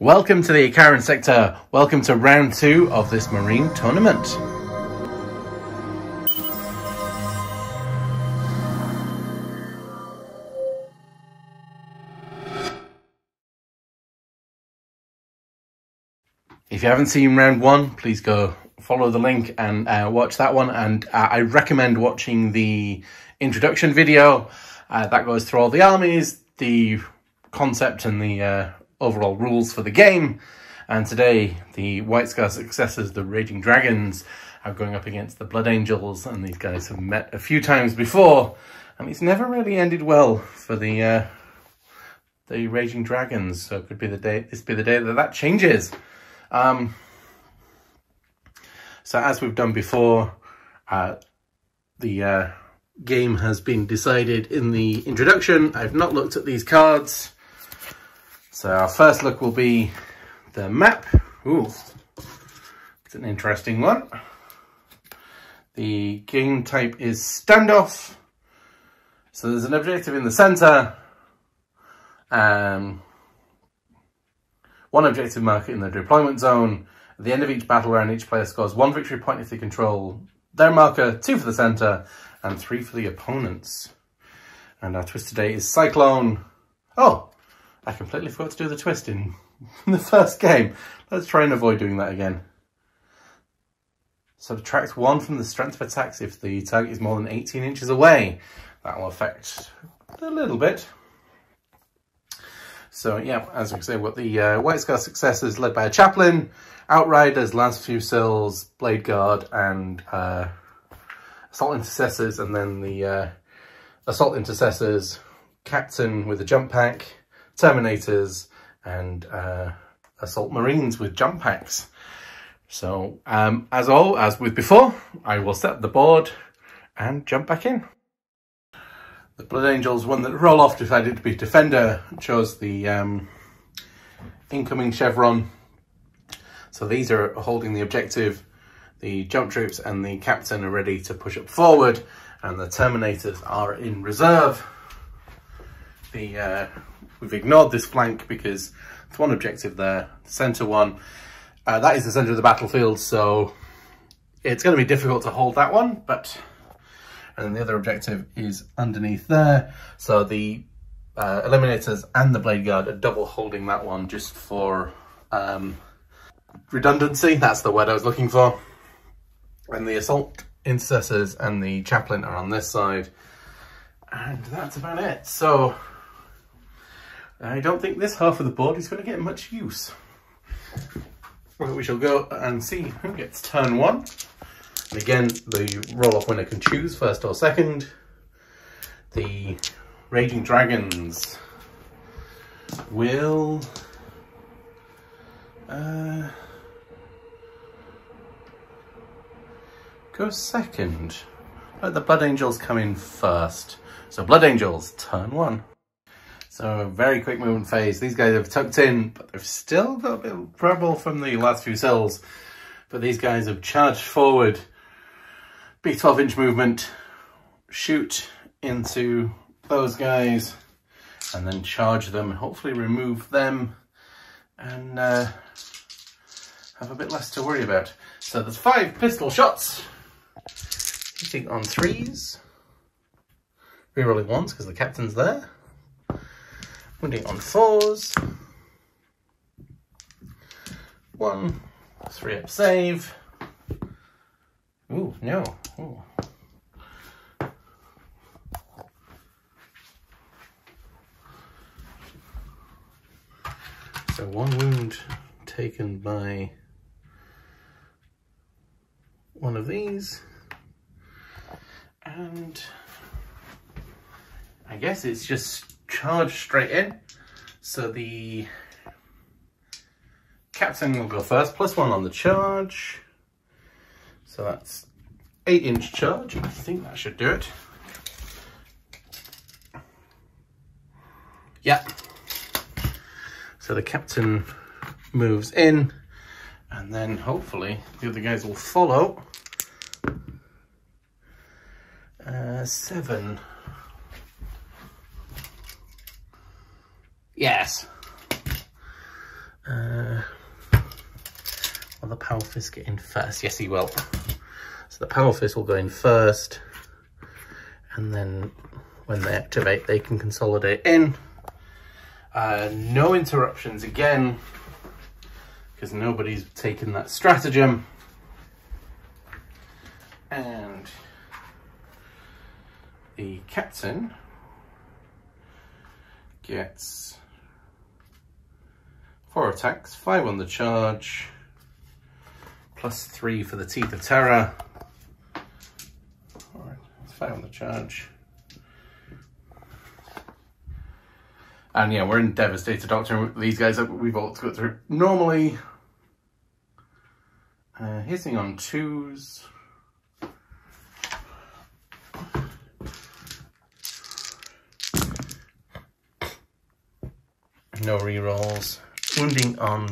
Welcome to the Icaran Sector. Welcome to round two of this marine tournament. If you haven't seen round one, please go follow the link and uh, watch that one. And uh, I recommend watching the introduction video. Uh, that goes through all the armies, the concept and the uh, overall rules for the game. And today, the White Scar successors, the Raging Dragons, are going up against the Blood Angels. And these guys have met a few times before. And it's never really ended well for the uh, the Raging Dragons. So it could be the day, this be the day that that changes. Um, so as we've done before, uh, the uh, game has been decided in the introduction. I've not looked at these cards. So our first look will be the map. Ooh, it's an interesting one. The game type is standoff. So there's an objective in the center. Um, one objective marker in the deployment zone. At the end of each battle round, each player scores one victory point if they control their marker, two for the center, and three for the opponents. And our twist today is Cyclone. Oh, I completely forgot to do the twist in the first game. Let's try and avoid doing that again. Subtract one from the strength of attacks if the target is more than 18 inches away. That will affect a little bit. So yeah, as we say, what the uh, White Scar successors led by a chaplain, outriders, las fusils, blade guard, and uh, assault intercessors, and then the uh, assault intercessors, captain with a jump pack, terminators, and uh, assault marines with jump packs. So um, as all as with before, I will set the board and jump back in. The Blood Angels, one that roll-off decided to be defender, chose the um, incoming chevron. So these are holding the objective. The jump troops and the captain are ready to push up forward and the Terminators are in reserve. The uh, We've ignored this flank because it's one objective there, the center one. Uh, that is the center of the battlefield, so it's going to be difficult to hold that one, but and then the other objective is underneath there. So the uh, Eliminators and the Blade Guard are double holding that one just for um, redundancy. That's the word I was looking for. And the Assault Intercessors and the Chaplain are on this side. And that's about it. So I don't think this half of the board is going to get much use. Well, we shall go and see who gets turn one. And again, the roll-off winner can choose first or second. The Raging Dragons will... Uh, go second. Let the Blood Angels come in first. So Blood Angels, turn one. So a very quick movement phase. These guys have tucked in, but they've still got a bit of trouble from the las fusils. But these guys have charged forward big 12 inch movement, shoot into those guys, and then charge them and hopefully remove them and uh, have a bit less to worry about. So there's five pistol shots, hitting on threes, rerolling ones because the captain's there, wounding on fours, one, three up save, Ooh, no. Ooh. So one wound taken by one of these. And I guess it's just charged straight in. So the captain will go first, plus one on the charge. So that's eight inch charge. I think that should do it. Yeah. So the captain moves in and then hopefully the other guys will follow. Uh, seven. Yes. Uh, Will the Power Fist get in first? Yes, he will. So the Power Fist will go in first. And then when they activate, they can consolidate in. Uh, no interruptions again, because nobody's taken that stratagem. And the captain gets four attacks, five on the charge, plus three for the Teeth of Terror. All right, five on the charge. And yeah, we're in Devastator Doctrine. These guys that we've all got through. Normally, uh, hitting on twos. No rerolls. Wounding on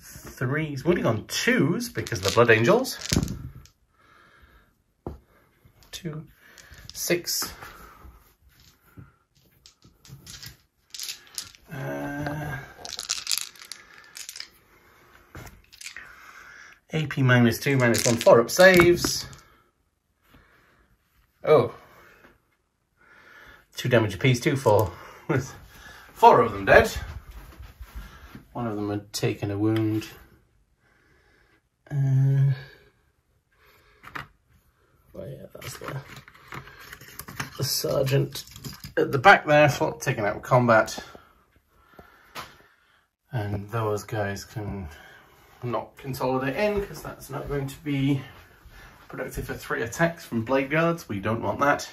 threes. Wounding on twos because of the Blood Angels. Two, six. Uh, AP minus two, minus one, four up saves. Oh. Two damage apiece, two, four. Four of them dead. One of them had taken a wound. Uh, oh yeah, that's the, the sergeant at the back there, taking out combat. And those guys can not consolidate in because that's not going to be productive for three attacks from blade guards. We don't want that.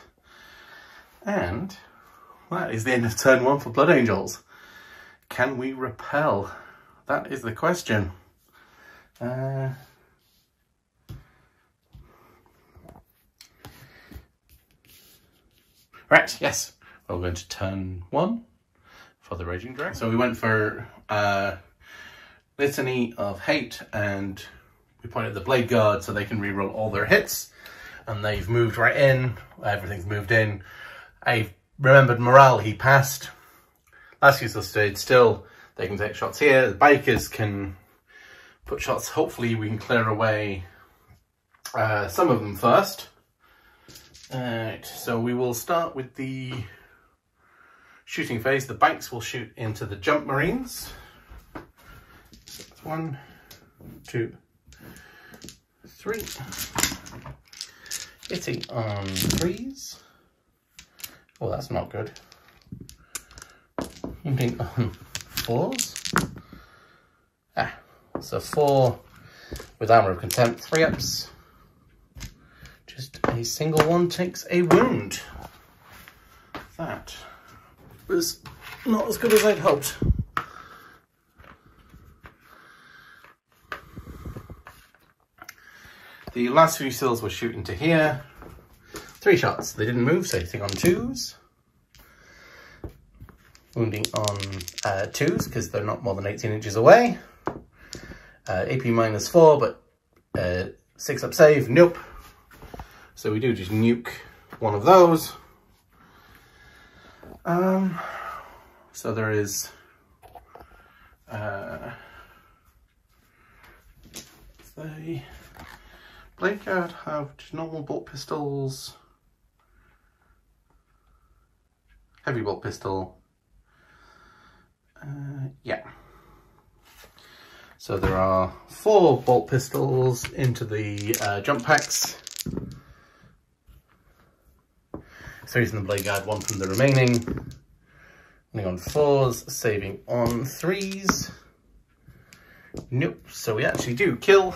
And that is the end of turn one for Blood Angels. Can we repel? That is the question. Uh, right, yes. We're going to turn one for the Raging Dragon. So we went for uh, Litany of Hate and we pointed the Blade Guard so they can reroll all their hits. And they've moved right in. Everything's moved in. I remembered morale he passed. Last still stayed still. They can take shots here. The bikers can put shots. Hopefully we can clear away uh, some of them first. Alright, so we will start with the shooting phase. The bikes will shoot into the jump marines. One, two, three. Hitting on threes. Oh, that's not good. Hitting on fours. Ah, so four with Armour of Contempt, three ups. Just a single one takes a wound. That was not as good as I'd hoped. The las fusils were shooting to here. Three shots. They didn't move, so anything on twos. Wounding on uh, twos, because they're not more than 18 inches away. Uh, AP minus four, but uh, six up save, nope. So we do just nuke one of those. Um, so there is uh, the Blade Guard have normal bolt pistols, heavy bolt pistol. Uh, yeah. So there are four bolt pistols into the uh, jump packs. Three from the Blade Guard, one from the remaining. Only on fours, saving on threes. Nope, so we actually do kill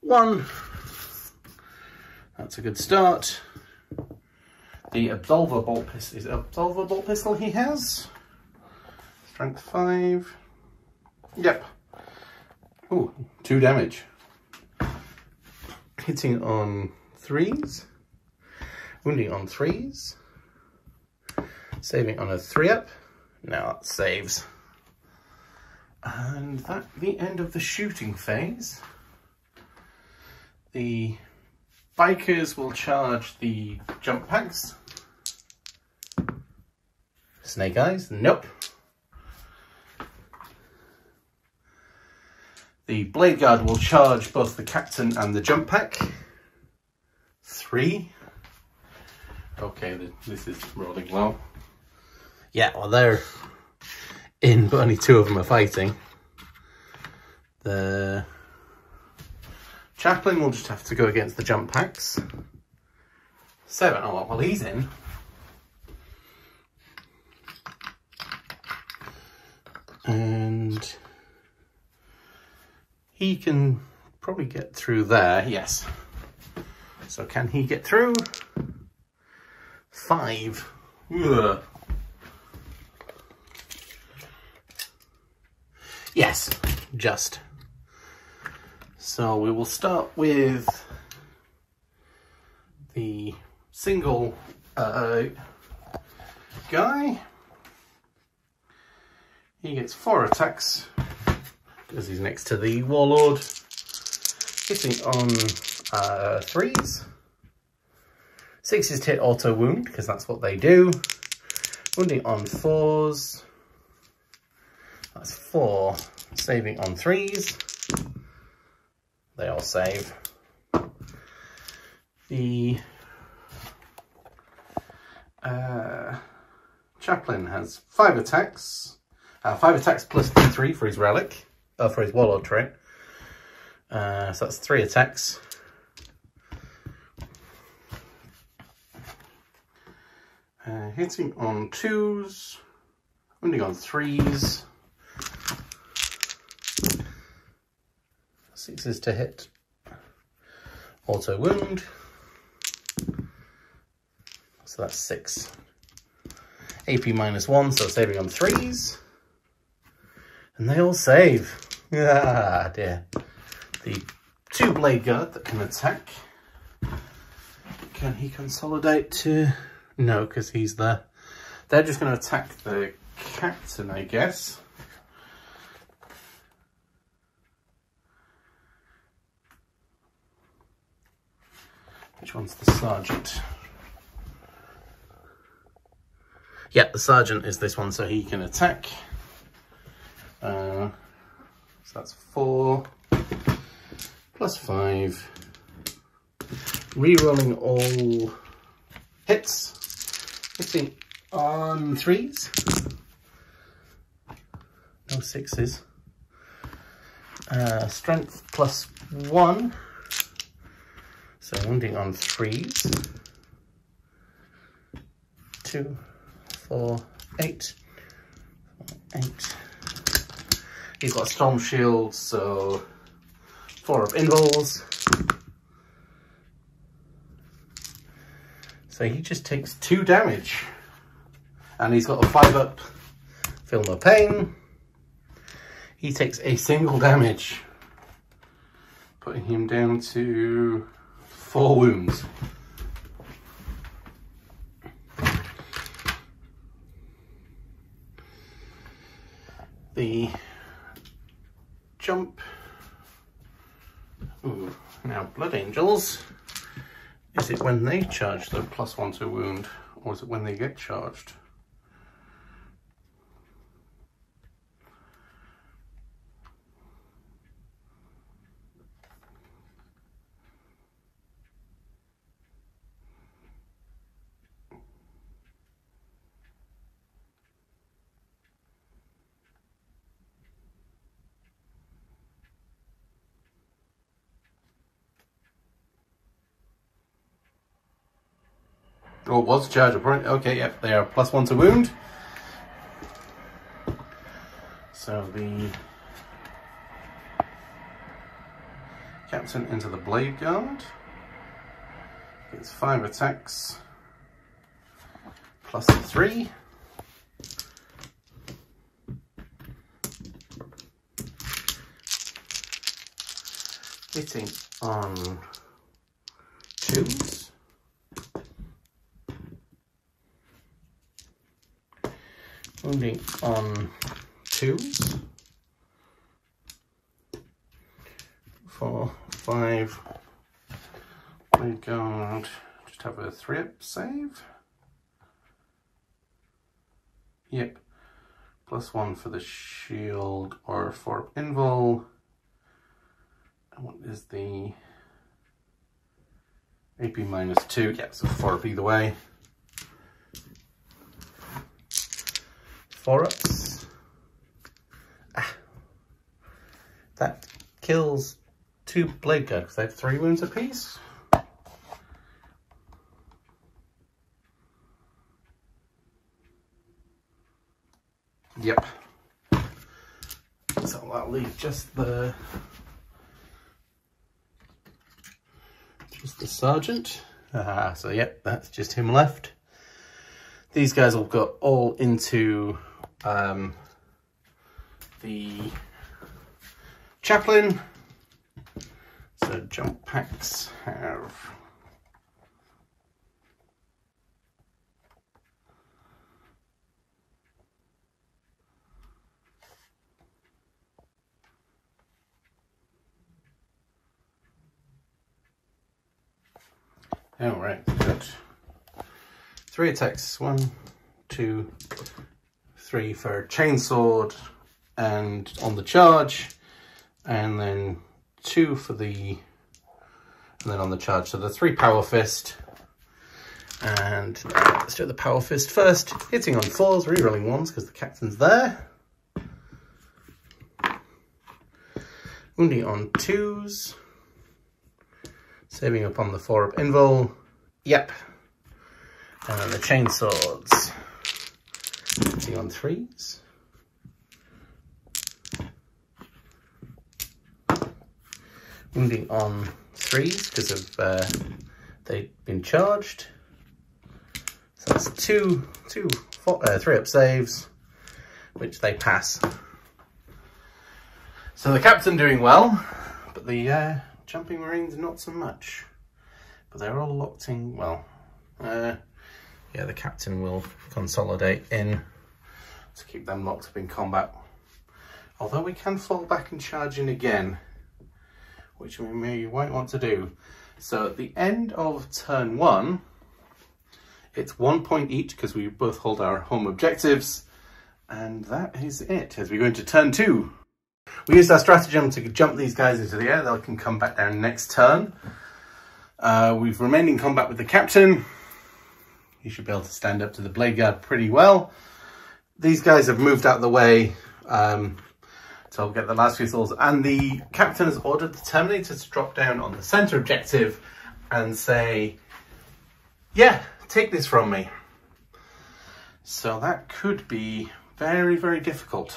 one. That's a good start the Absolver bolt pistol. Is Absolver bolt pistol he has? Strength 5. Yep. Ooh, 2 damage. Hitting on 3s. Wounding on 3s. Saving on a 3 up. Now that saves. And that the end of the shooting phase. The bikers will charge the jump packs Snake Eyes? Nope. The Blade Guard will charge both the Captain and the Jump Pack. Three. Okay, this is rolling well. Yeah, well they're in, but only two of them are fighting. The Chaplain will just have to go against the Jump Packs. Seven. Oh, well, he's in. And he can probably get through there, yes. So can he get through? Five. Ugh. Yes, just. So we will start with the single uh, guy. He gets four attacks because he's next to the warlord, hitting on uh, threes. Sixes to hit auto wound because that's what they do. Wounding on fours. That's four. Saving on threes. They all save. The uh, Chaplain has five attacks. Uh, five attacks plus D3 for his relic. Uh, for his warlord trait. Uh, so that's three attacks. Uh, hitting on twos, wounding on threes, sixes to hit, auto wound, so that's six. AP minus one, so saving on threes, and they all save. Ah, dear. The two blade guard that can attack. Can he consolidate to no, because he's there. They're just going to attack the captain, I guess. Which one's the sergeant? Yeah, the sergeant is this one, so he can attack. Uh, so that's four plus five. Rerolling all hits. Hitting on threes. No sixes. Uh, strength plus one. So wounding on threes. Two, four, eight, eight. He's got storm shield, so four of invols. So he just takes two damage. And he's got a five up, feel no pain. He takes a single damage, putting him down to four wounds. The jump. Ooh, now Blood Angels. Is it when they charge the plus one to wound, or is it when they get charged? Oh, was charge point. Okay, yep, they are plus one to wound. So the captain into the blade guard gets five attacks plus three. Hitting on twos. Wounding on um, twos. Four, five. We got just have a three up save. Yep. Plus one for the shield or for invul. And what is the AP minus two? Yeah, so four up either way. Ups. Ah. That kills two blade guards they have three wounds apiece. Yep. So that'll leave just the just the sergeant. Ah, so yep, that's just him left. These guys all got all into um, the chaplain. So jump packs have All right, good. Three attacks, one, two, three for chainsword and on the charge, and then two for the, and then on the charge. So the three power fist, and let's do the power fist first. Hitting on fours, rerolling ones because the captain's there. Wounding on twos. Saving up on the four up invul. Yep. And then the chain swords. On threes. Wounding on threes because of uh, they've been charged. So that's two, two, four, uh, three up saves, which they pass. So the captain doing well, but the uh, jumping marines not so much. But they're all locked in, well, uh, yeah, the captain will consolidate in to keep them locked up in combat. Although we can fall back and charge in again, which we may might want to do. So at the end of turn one, it's one point each because we both hold our home objectives. And that is it as we go into turn two. We used our stratagem to jump these guys into the air. They can come back down next turn. Uh, we've remained in combat with the captain. He should be able to stand up to the blade guard pretty well. These guys have moved out of the way um, to get the las fusils. And the captain has ordered the Terminator to drop down on the center objective and say, yeah, take this from me. So that could be very, very difficult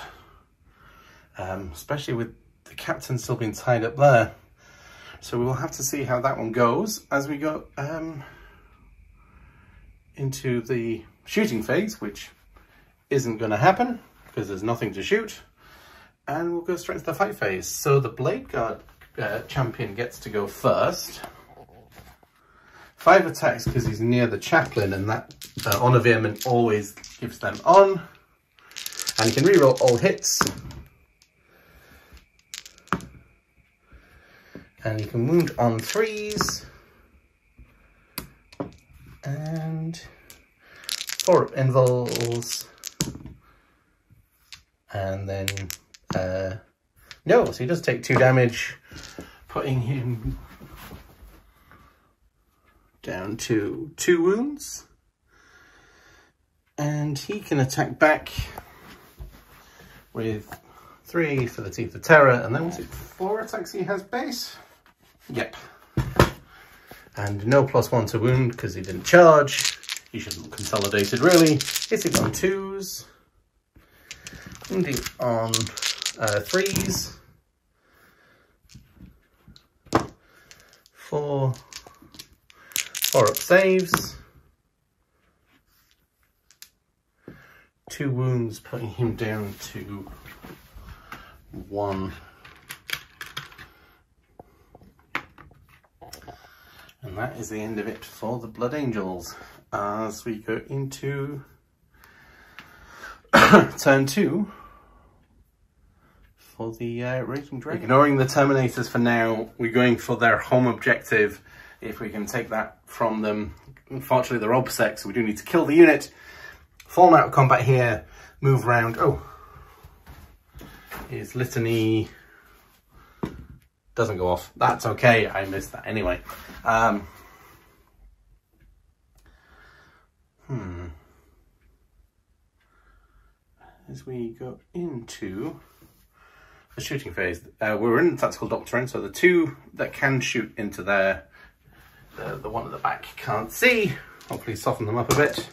um, especially with the captain still being tied up there. So we will have to see how that one goes as we go um, into the shooting phase, which isn't going to happen because there's nothing to shoot. And we'll go straight into the fight phase. So the Blade Guard uh, champion gets to go first. Five attacks because he's near the chaplain and that uh, honor vehement always gives them on. And he can reroll all hits and you can wound on threes and four invuls and then uh, no so he does take two damage putting him down to two wounds and he can attack back with three for the teeth of terror and then was it four attacks he has base Yep. And no plus one to wound because he didn't charge. He should have consolidated really. Hitting on twos. Wounding on uh, threes. Four. Four up saves. Two wounds, putting him down to one And that is the end of it for the Blood Angels as we go into turn two for the uh, Raging Dragon. Ignoring the Terminators for now, we're going for their home objective. If we can take that from them, unfortunately they're OBSEC, so we do need to kill the unit. Fallen out of combat here, move round. Oh, is Litany doesn't go off. That's okay. I missed that anyway. Um, As we go into the shooting phase, uh, we're in tactical doctrine, so the two that can shoot into there, the, the one at the back can't see. Hopefully soften them up a bit.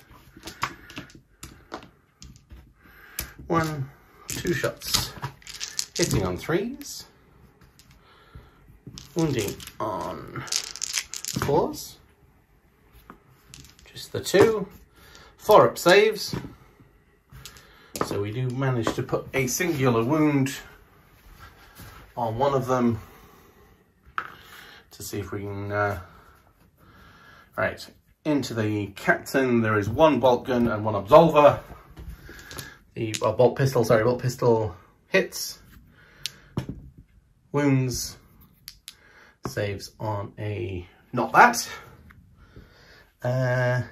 One, two shots. Hitting on threes. Wounding on fours. Just the two. Four up saves. So we do manage to put a singular wound on one of them to see if we can... Uh... Right, into the captain there is one bolt gun and one absolver. The uh, bolt pistol, sorry, bolt pistol hits, wounds, saves on a not that. Uh,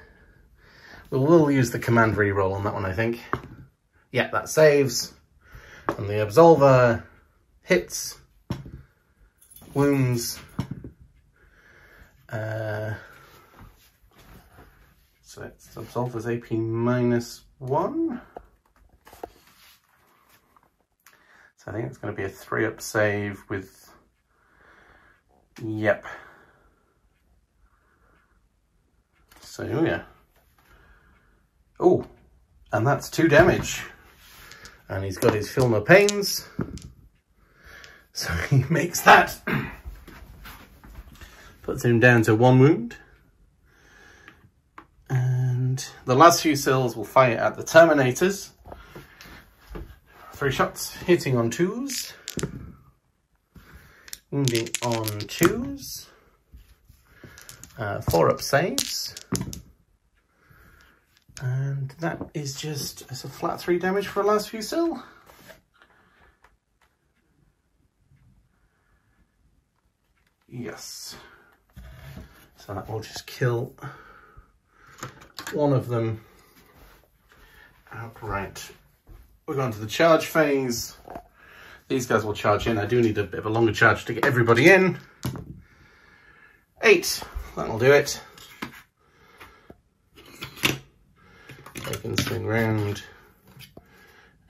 we will use the command reroll on that one, I think. Yeah, that saves. And the absolver hits, wounds, uh, so it's absolver's AP minus one. So I think it's going to be a three up save with, yep. So yeah. Oh, and that's two damage. And he's got his no pains. So he makes that. Puts him down to one wound. And the las fusils will fire at the Terminators. Three shots, hitting on twos, wounding on twos, uh, four up saves, and that is just as a flat three damage for a las fusil. Yes. So that will just kill one of them outright we're going to the charge phase. These guys will charge in. I do need a bit of a longer charge to get everybody in. Eight, that'll do it. They can swing round.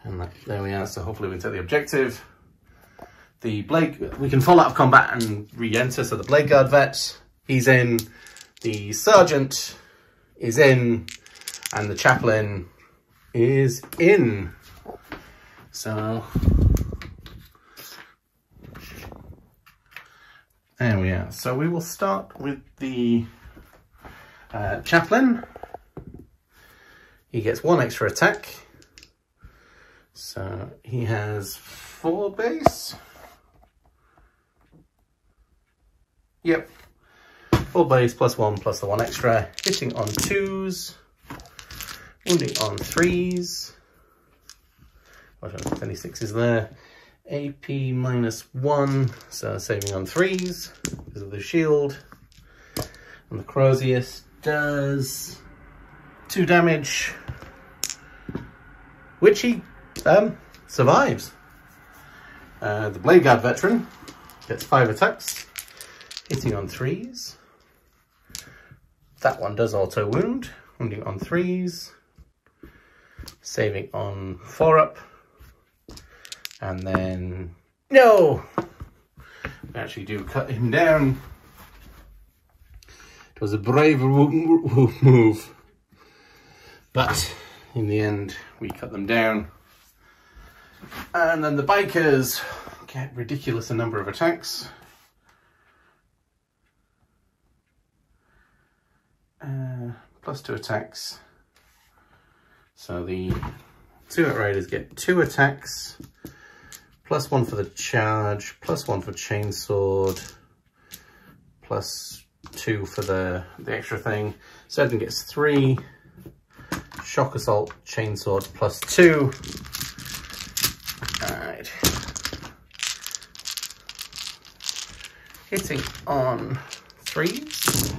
And that, there we are, so hopefully we take the objective. The Blade, we can fall out of combat and re-enter, so the Blade Guard vet, he's in. The Sergeant is in, and the Chaplain is in. So there we are. So we will start with the uh, chaplain. He gets one extra attack. So he has four base. Yep. Four base plus one plus the one extra. Hitting on twos. Wounding on threes. Any sixes there. AP minus one, so saving on threes because of the shield. And the Crozius does two damage, which he um, survives. Uh, the Blade Guard veteran gets five attacks, hitting on threes. That one does auto wound, wounding on threes, saving on four up, and then, no! we actually do cut him down. It was a brave move. But in the end, we cut them down. And then the bikers get ridiculous a number of attacks. Uh, plus two attacks. So the two outriders get two attacks plus one for the charge, plus one for chainsword, plus two for the, the extra thing. Seven gets three, shock assault, chainsword, plus two. Alright. Hitting on threes,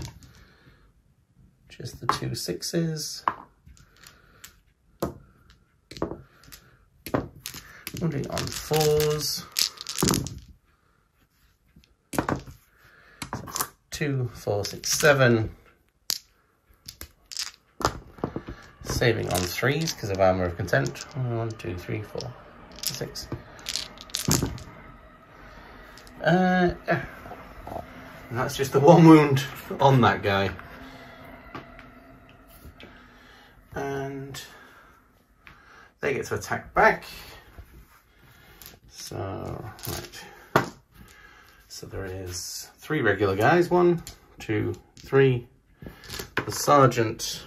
just the two sixes. Wounding on fours. two, four, six, seven. Saving on threes because of Armour of Contempt. One, two, three, four, six. Uh, and that's just the one wound on that guy. And they get to attack back. So, right. So there is three regular guys. One, two, three. The sergeant.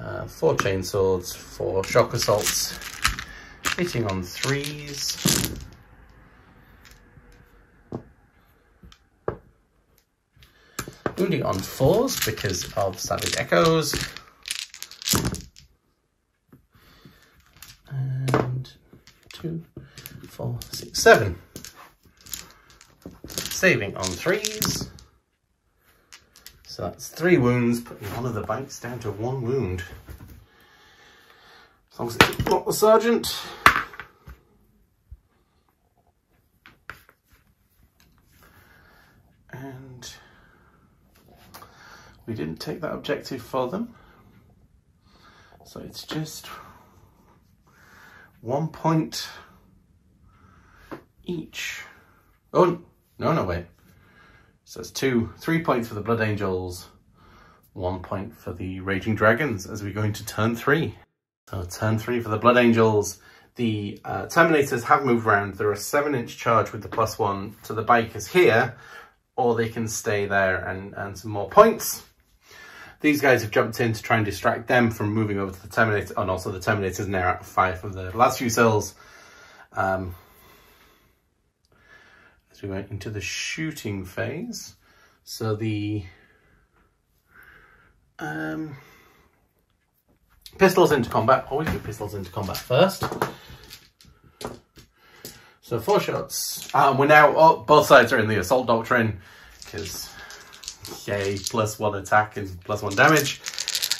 Uh, four chainswords, four shock assaults. Hitting on threes. Wounding on fours because of Savage Echoes. And two, four, six, seven. Saving on threes. So that's three wounds, putting one of the bikes down to one wound. As long as it's not the sergeant. And we didn't take that objective for them. So it's just one point each. Oh, no, no, wait. So it's two, three points for the Blood Angels, one point for the Raging Dragons as we go into turn three. So turn three for the Blood Angels. The uh, Terminators have moved around. There are seven inch charge with the plus one to the bikers here, or they can stay there and, and some more points. These guys have jumped in to try and distract them from moving over to the Terminator, and also the Terminator's now at five from the las fusils. Um, as we went into the shooting phase. So the um, pistols into combat, always put pistols into combat first. So four shots. Um, we're now, oh, both sides are in the assault doctrine because yay, plus one attack and plus one damage.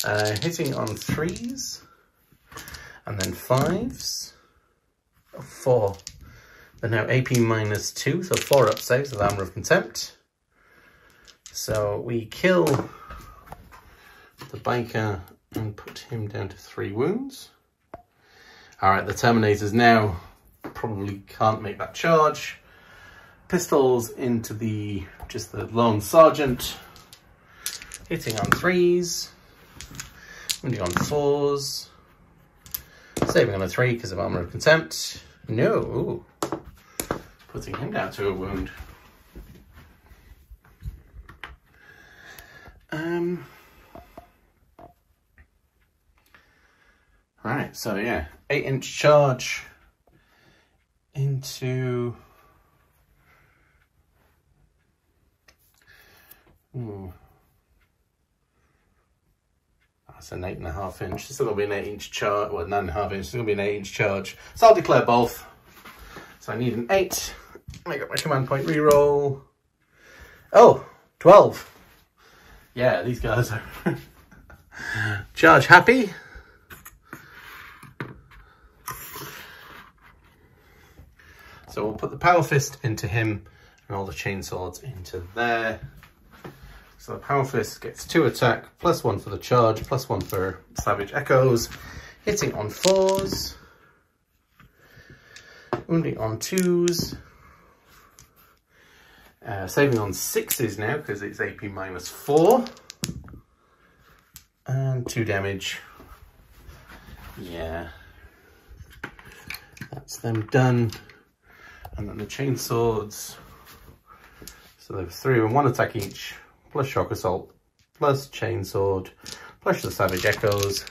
Uh, hitting on threes and then fives. Four. They're now AP minus two, so four up saves with Armour of Contempt. So we kill the biker and put him down to three wounds. All right, the Terminators now probably can't make that charge. Pistols into the, just the lone sergeant. Hitting on threes. Wounding on fours. Saving on a three because of Armour of Contempt. No. Ooh putting him down to a wound. Um, right, so yeah, 8 inch charge into... Hmm. That's an eight and a half inch. Still gonna be an eight inch charge. Well, nine and a half inch. It's gonna be an eight inch charge. So I'll declare both. So I need an 8. I up my command point reroll. Oh, 12. Yeah, these guys are charge happy. So we'll put the power fist into him and all the chainswords into there. So the power fist gets two attack, plus one for the charge, plus one for savage echoes, hitting on fours. Wounding on twos. Uh, saving on sixes now because it's AP minus four. And two damage. Yeah. That's them done. And then the chainswords. So there's three and one attack each, plus shock assault, plus chainsword, plus the savage echoes.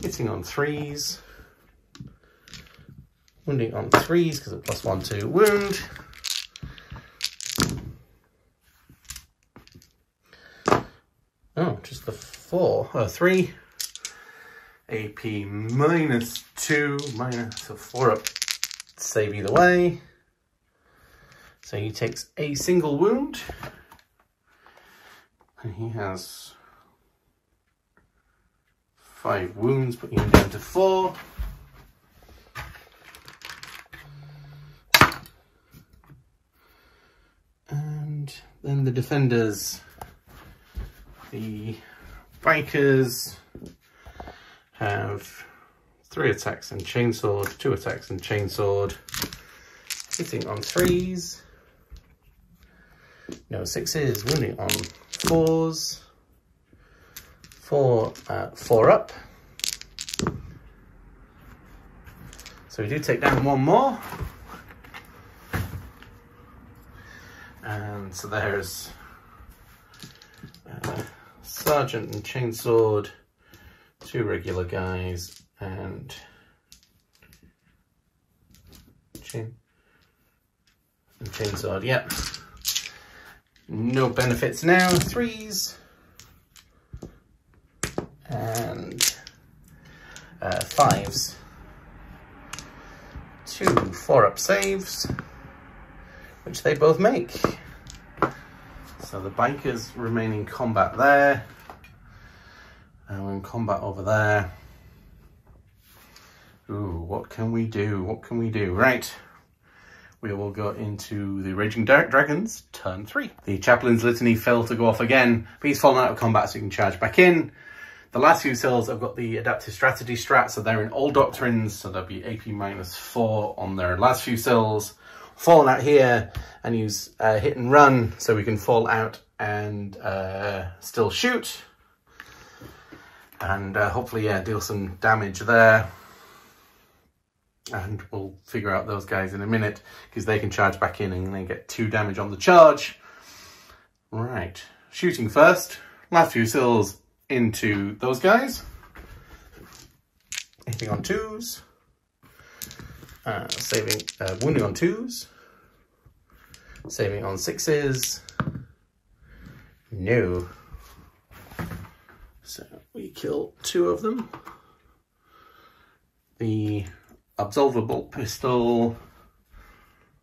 Hitting on threes. Wounding on threes because of plus one, two wound. Oh, just the four, oh, three. AP minus two, minus a four up. Save either way. So he takes a single wound. And he has five wounds, putting him down to four. And Then the defenders, the bikers have three attacks and chainsword, two attacks and chainsword, hitting on threes, no sixes, wounding on fours, four, uh, four up. So we do take down one more. And so there's uh, Sergeant and Chainsword, two regular guys, and Chain and Chainsword, yep. No benefits now, threes. And uh, fives. Two four up saves which they both make. So the bikers remain in combat there. And we're in combat over there. Ooh, what can we do? What can we do? Right. We will go into the Raging Dark Dragons, turn three. The Chaplain's Litany failed to go off again, but he's fallen out of combat so he can charge back in. The las fusils have got the Adaptive Strategy strat, so they're in all doctrines, so there'll be AP minus four on their las fusils falling out here and use uh, hit and run so we can fall out and uh, still shoot. And uh, hopefully, yeah, deal some damage there. And we'll figure out those guys in a minute because they can charge back in and then get two damage on the charge. Right, shooting first. Las fusils into those guys. Hitting on twos. Uh, saving, uh, wounding on twos. Saving on sixes. No. So we kill two of them. The absolver bolt pistol.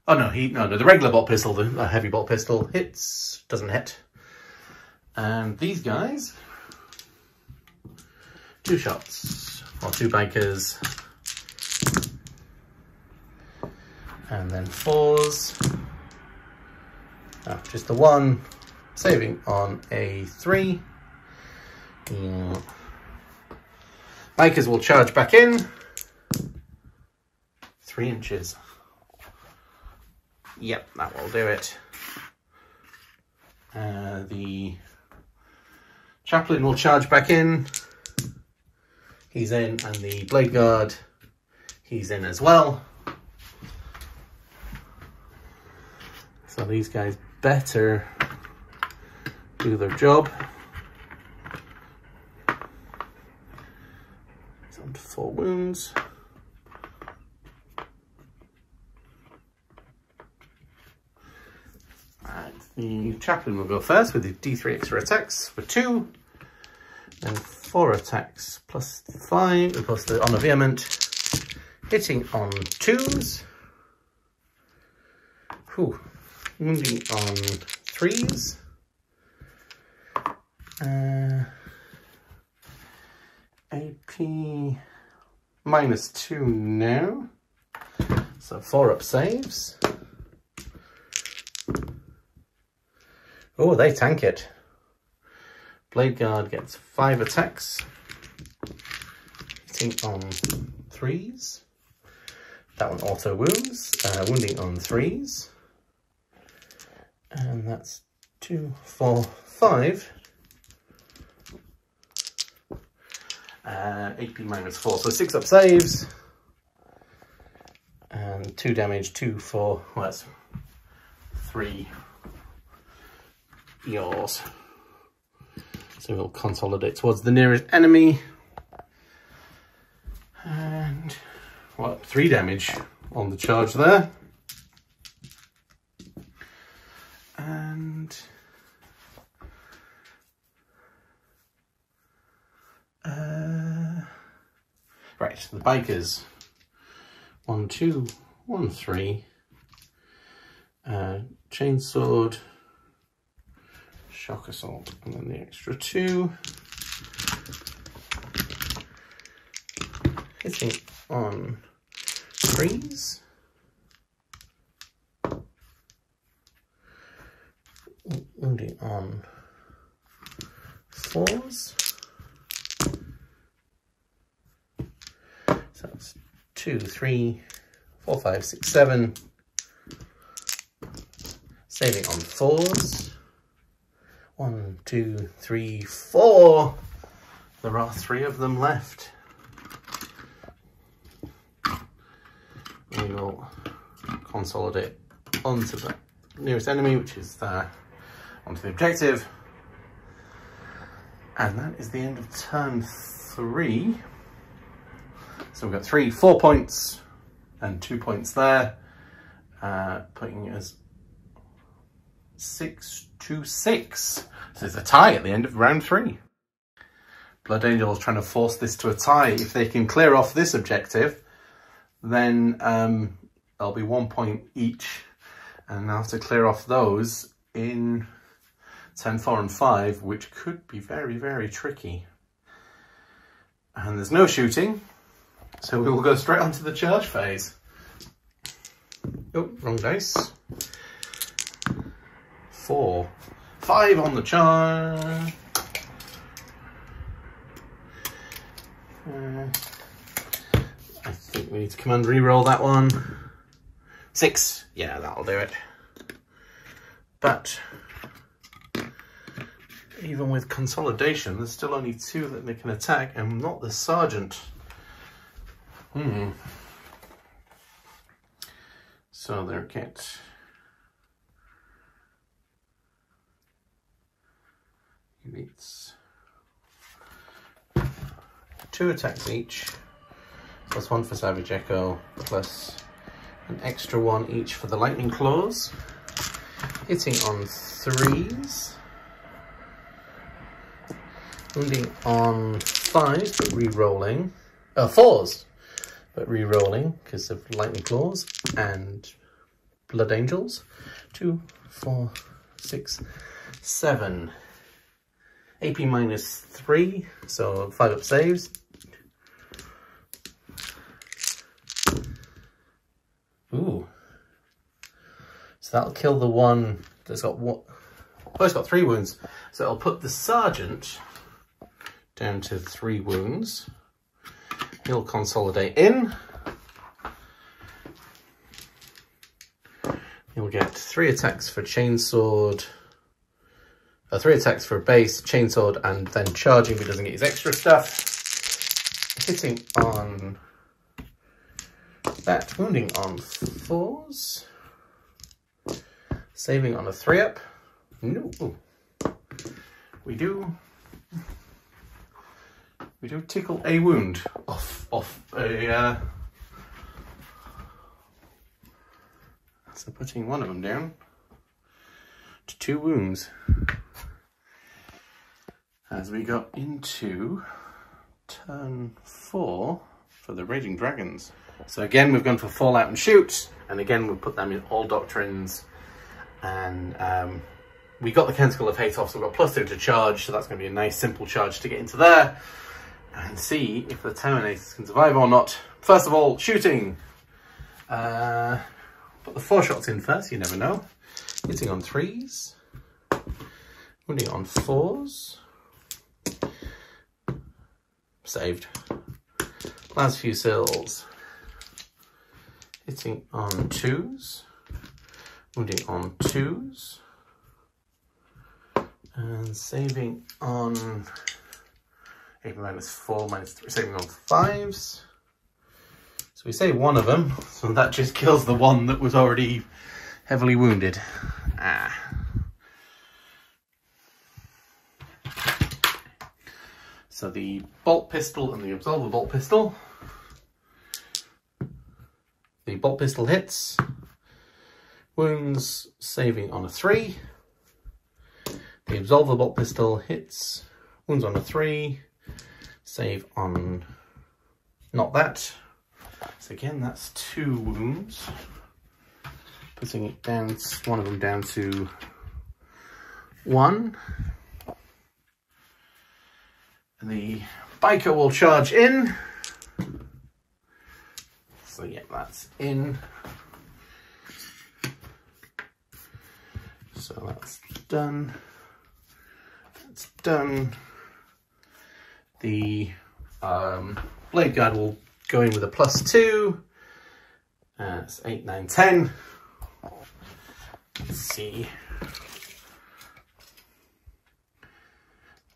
Oh no, he no no the regular bolt pistol, the heavy bolt pistol hits, doesn't hit. And these guys, two shots or two bikers and then fours. Just the one, saving on a three. Yeah. Bikers will charge back in. Three inches. Yep, that will do it. Uh, the chaplain will charge back in. He's in, and the blade guard, he's in as well. So these guys better do their job. Down to four wounds. And the chaplain will go first with the D3 extra attacks for two. and four attacks plus five, plus the honor vehement. Hitting on twos. Whew wounding on threes. Uh, AP minus two now. So four up saves. Oh, they tank it. Blade Guard gets five attacks. Hitting on threes. That one auto wounds. Uh, wounding on threes and that's two, four, five. Uh, AP minus four, so six up saves. And two damage, two, four, well that's three yours. So we'll consolidate towards the nearest enemy. And what, three damage on the charge there. The bikers. One, two, one, three. Uh, shock assault, and then the extra two. Hitting on threes. wounding on fours. So that's two, three, four, five, six, seven. Saving on fours. One, two, three, four. There are three of them left. We will consolidate onto the nearest enemy, which is there, onto the objective. And that is the end of turn three. So we've got three, four points and two points there, uh, putting us six to six. So it's a tie at the end of round three. Blood Angel is trying to force this to a tie. If they can clear off this objective, then um, there'll be one point each. And they'll have to clear off those in turn four and five, which could be very, very tricky. And there's no shooting, so we will go straight onto the charge phase. Oh, wrong dice. Four. Five on the charge. Uh, I think we need to command re-roll that one. Six. Yeah, that'll do it. But even with consolidation, there's still only two that they can attack and not the sergeant. Hmm. So they'll get units. Two attacks each, plus one for Savage Echo, plus an extra one each for the Lightning Claws. Hitting on threes. Wounding on fives, but re-rolling. Uh, fours, but re-rolling because of Lightning Claws and Blood Angels. Two, four, six, seven. AP minus three, so five up saves. Ooh. So that'll kill the one that's got what? Oh, it's got three wounds. So I'll put the sergeant down to three wounds. He'll consolidate in. He'll get three attacks for chainsword, uh, three attacks for base, chainsword, and then charging he doesn't get his extra stuff. Hitting on that, wounding on fours, saving on a three up. No, we do we do tickle a wound off off a. Uh... So putting one of them down to two wounds as we got into turn four for the Raging Dragons. So again, we've gone for Fallout and Shoot, and again, we've put them in all doctrines, and um, we got the Canticle of Hate off, so we've got plus two to charge, so that's going to be a nice simple charge to get into there and see if the Terminators can survive or not. First of all, shooting. Uh, put the four shots in first, you never know. Hitting on threes. Wounding on fours. Saved. Las fusils. Hitting on twos. Wounding on twos. And saving on 8 minus 4 minus 3, saving on 5s. So we save one of them, so that just kills the one that was already heavily wounded. Ah. So the bolt pistol and the absolver bolt pistol. The bolt pistol hits. Wounds saving on a 3. The absolver bolt pistol hits. Wounds on a 3 Save on not that. So again, that's two wounds. Putting it down, one of them down to one. And the biker will charge in. So yeah, that's in. So that's done. That's done, the um, blade guard will go in with a plus two. That's uh, eight, nine, ten. Let's see.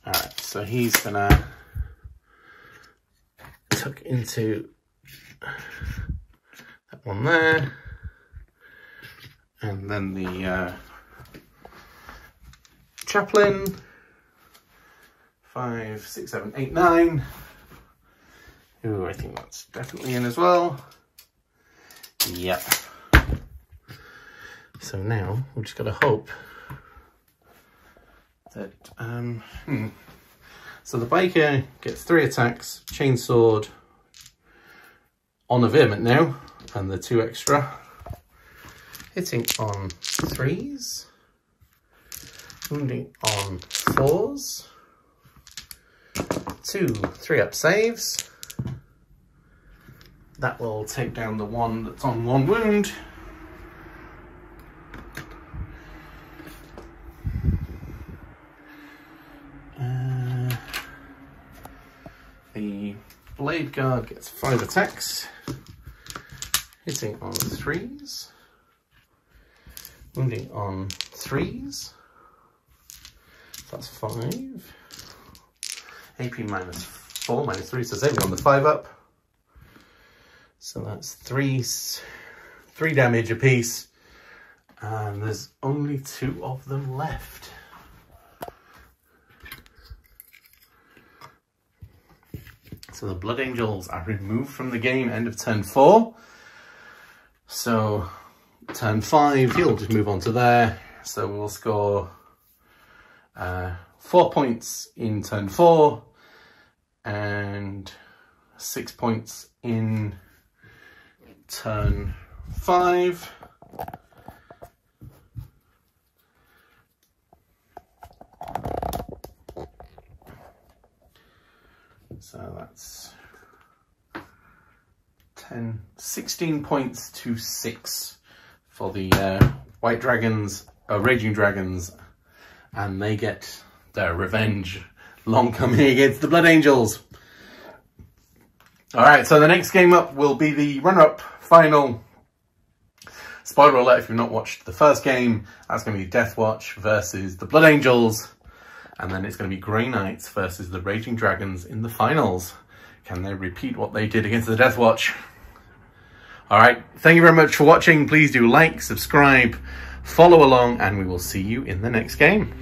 All right, so he's gonna tuck into that one there, and then the uh, chaplain. Five, six, seven, eight, nine. Ooh, I think that's definitely in as well. Yep. So now we've just got to hope that, um, hmm. So the biker gets three attacks, chainsword on a vehement now, and the two extra. Hitting on threes, wounding on fours, two three up saves. That will take down the one that's on one wound. Uh, the blade guard gets five attacks, hitting on threes, wounding on threes. That's five. AP minus four, minus three, so saving on the five up. So that's three, three damage a piece. And there's only two of them left. So the Blood Angels are removed from the game, end of turn four. So turn five, he'll just move on to there. So we'll score uh, four points in turn four and six points in turn five. So that's 10, 16 points to six for the uh, White Dragons, uh, Raging Dragons, and they get their revenge long coming against the Blood Angels. All right, so the next game up will be the runner-up final. Spoiler alert, if you've not watched the first game, that's going to be Death Watch versus the Blood Angels. And then it's going to be Grey Knights versus the Raging Dragons in the finals. Can they repeat what they did against the Death Watch? All right, thank you very much for watching. Please do like, subscribe, follow along, and we will see you in the next game.